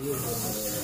Yeah.